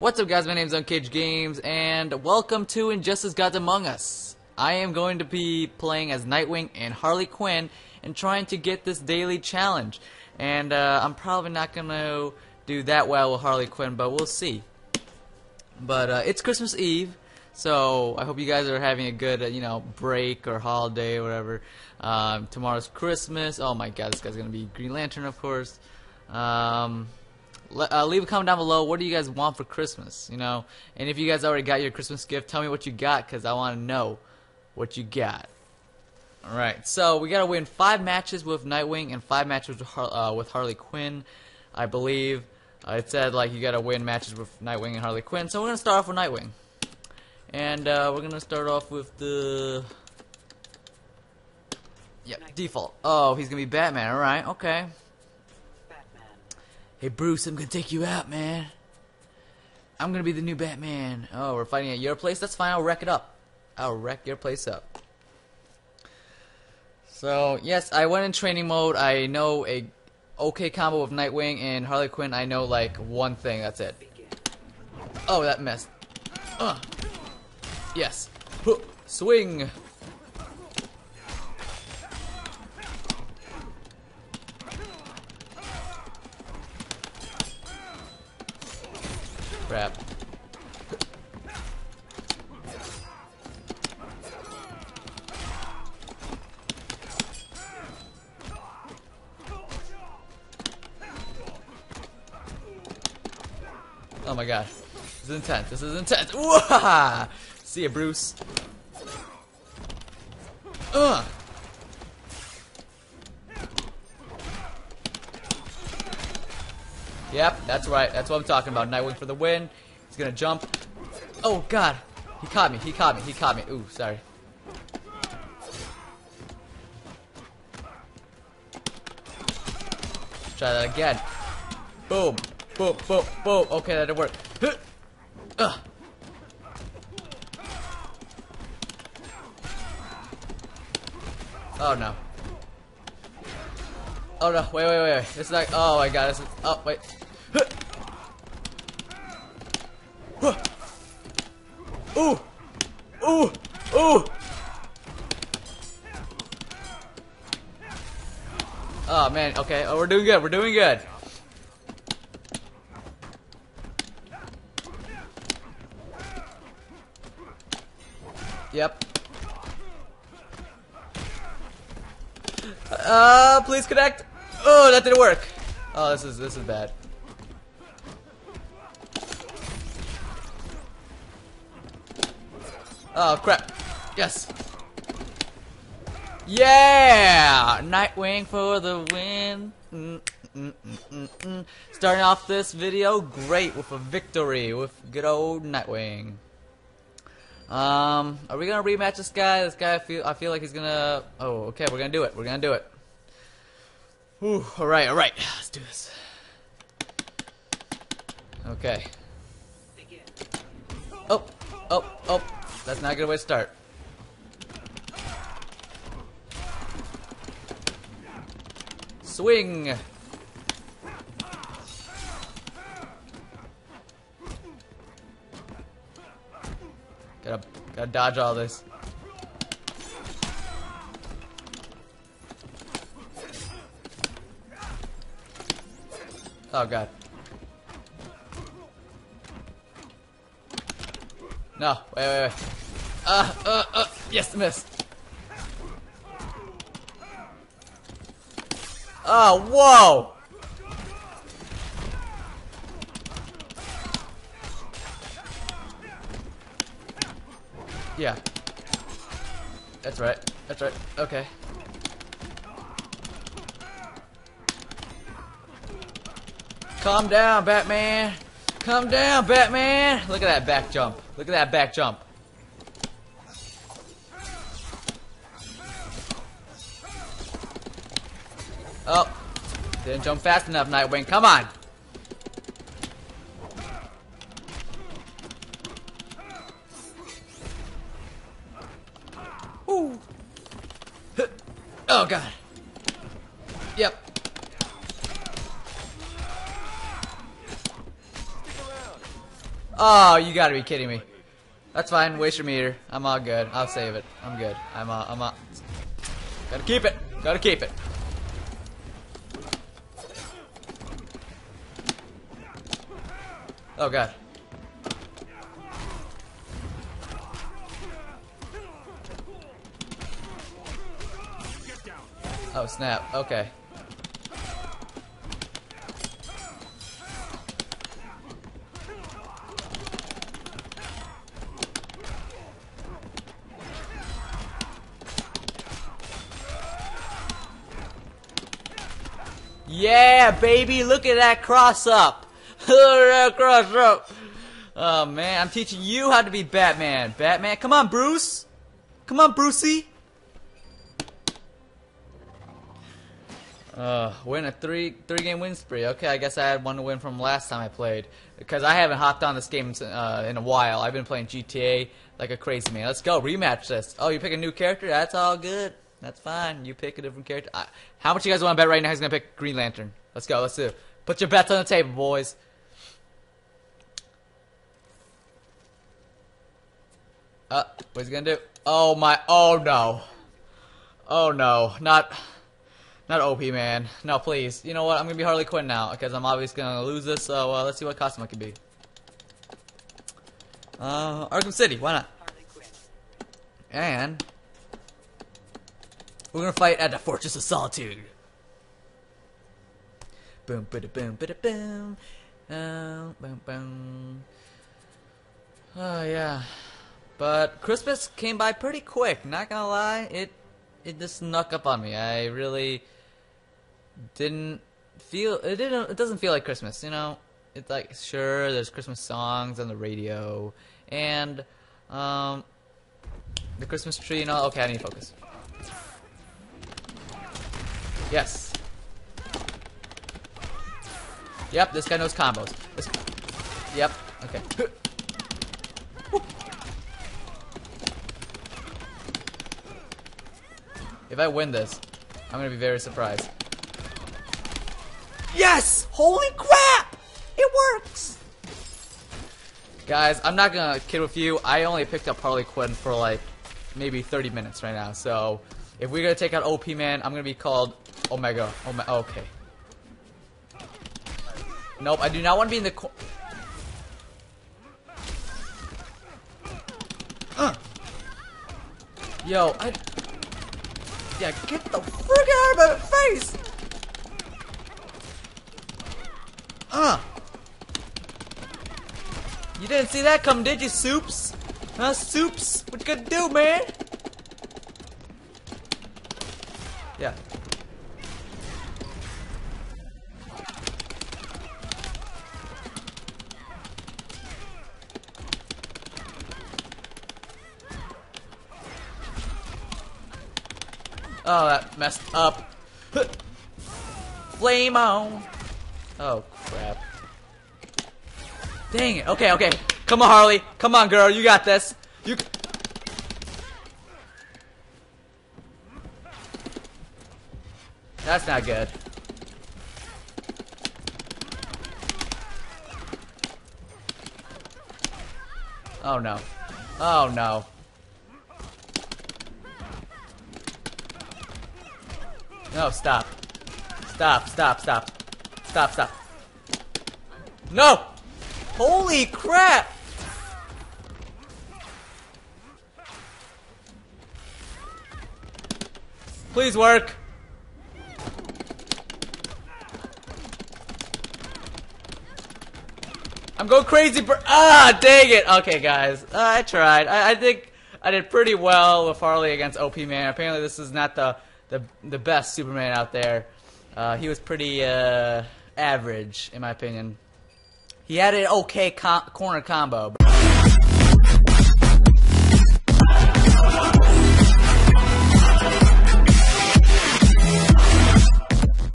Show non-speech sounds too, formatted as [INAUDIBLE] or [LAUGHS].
What's up guys, my name is Uncaged Games, and welcome to Injustice Gods Among Us. I am going to be playing as Nightwing and Harley Quinn and trying to get this daily challenge. And uh, I'm probably not going to do that well with Harley Quinn, but we'll see. But uh, it's Christmas Eve, so I hope you guys are having a good, uh, you know, break or holiday or whatever. Um, tomorrow's Christmas. Oh my god, this guy's going to be Green Lantern, of course. Um, uh, leave a comment down below. What do you guys want for Christmas? You know, and if you guys already got your Christmas gift, tell me what you got because I want to know what you got. All right, so we gotta win five matches with Nightwing and five matches with, Har uh, with Harley Quinn, I believe. Uh, it said like you gotta win matches with Nightwing and Harley Quinn. So we're gonna start off with Nightwing, and uh, we're gonna start off with the yeah default. Oh, he's gonna be Batman. All right, okay. Hey Bruce, I'm gonna take you out, man. I'm gonna be the new Batman. Oh, we're fighting at your place? That's fine, I'll wreck it up. I'll wreck your place up. So, yes, I went in training mode. I know a okay combo with Nightwing and Harley Quinn. I know, like, one thing. That's it. Oh, that missed. Uh. Yes. Swing. My god. This is intense. This is intense. See ya, Bruce. Ugh. Yep, that's right. That's what I'm talking about. Nightwing for the win. He's gonna jump. Oh god. He caught me. He caught me. He caught me. Ooh, sorry. Let's Try that again. Boom. Boom. Boom. Boom. Okay, that didn't work. Ugh. Oh no. Oh no, wait, wait, wait, wait. Is like, oh my god, is, oh, wait. Ooh! Ooh! Ooh! Oh man, okay, oh, we're doing good, we're doing good. Yep. Uh, please connect. Oh, that didn't work. Oh, this is this is bad. Oh crap. Yes. Yeah! Nightwing for the win. Mm mm, mm, Starting off this video great with a victory with good old Nightwing. Um, are we gonna rematch this guy? This guy, I feel, I feel like he's gonna. Oh, okay, we're gonna do it. We're gonna do it. Ooh, all right, all right. Let's do this. Okay. Oh, oh, oh. That's not a good way to start. Swing. Gotta, dodge all this. Oh god. No, wait, wait, wait. Uh, uh, uh, yes, miss. Oh, whoa! Yeah. That's right. That's right. Okay. Calm down, Batman. Calm down, Batman. Look at that back jump. Look at that back jump. Oh. Didn't jump fast enough, Nightwing. Come on. Oh, God. Yep. Oh, you gotta be kidding me. That's fine. Waste your meter. I'm all good. I'll save it. I'm good. I'm uh, I'm uh, Gotta keep it. Gotta keep it. Oh god. Oh snap. Okay. Yeah, baby, look at that cross up. [LAUGHS] cross up. Oh man, I'm teaching you how to be Batman. Batman, come on, Bruce. Come on, Brucey. Uh, win a three three game win spree. Okay, I guess I had one to win from last time I played because I haven't hopped on this game uh, in a while. I've been playing GTA like a crazy man. Let's go rematch this. Oh, you pick a new character? That's all good. That's fine. You pick a different character. I, how much you guys want to bet right now? He's gonna pick Green Lantern. Let's go. Let's do. It. Put your bets on the table, boys. Uh, what's he gonna do? Oh my! Oh no! Oh no! Not, not OP man. No, please. You know what? I'm gonna be Harley Quinn now because I'm obviously gonna lose this. So uh, let's see what costume I can be. Uh, Arkham City. Why not? And we're gonna fight at the Fortress of Solitude. Boom, bada, boom, bada, boom. Uh, boom, boom. Oh yeah, but Christmas came by pretty quick. Not gonna lie, it it just snuck up on me. I really didn't feel it. Didn't. It doesn't feel like Christmas. You know, it's like sure there's Christmas songs on the radio and um the Christmas tree and all. Okay, I need to focus. Yes. Yep, this guy knows combos. This, yep, okay. If I win this, I'm gonna be very surprised. Yes! Holy crap! It works! Guys, I'm not gonna kid with you. I only picked up Harley Quinn for like maybe 30 minutes right now. So if we're gonna take out OP Man, I'm gonna be called Omega. Omega. Okay. Nope, I do not want to be in the cor- uh. Yo, I... Yeah, get the frick out of my face! Uh. You didn't see that come, did you, Soups? Huh, Soups? What you gonna do, man? Yeah. Oh, that messed up. [LAUGHS] Flame on. Oh. Dang it. Okay, okay. Come on, Harley. Come on, girl. You got this. You. That's not good. Oh no. Oh no. No, stop. Stop, stop, stop. Stop, stop. No! Holy crap! Please work. I'm going crazy. ah, dang it. Okay, guys. Uh, I tried. I, I think I did pretty well with Harley against OP Man. Apparently, this is not the the the best Superman out there. Uh, he was pretty uh, average, in my opinion. He had an okay com corner combo.